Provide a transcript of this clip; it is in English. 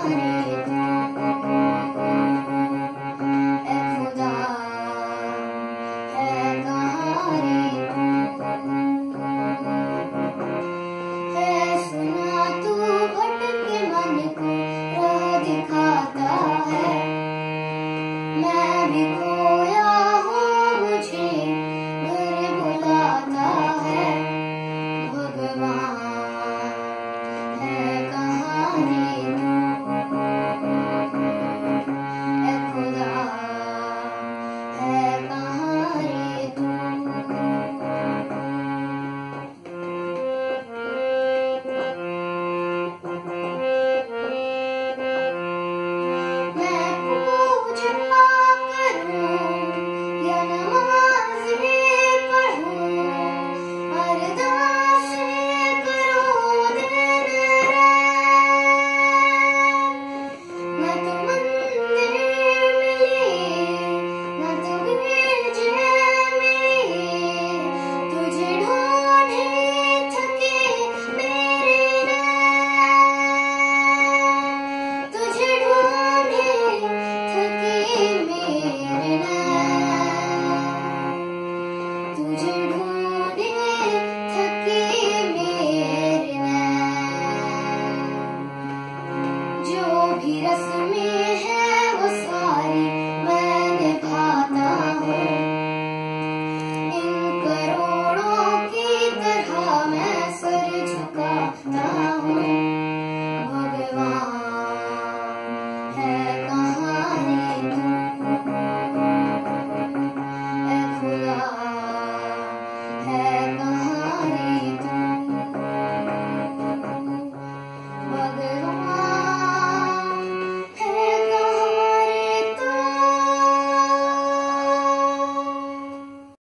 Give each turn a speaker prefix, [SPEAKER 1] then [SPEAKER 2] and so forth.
[SPEAKER 1] Thank you. Olvidas de mí.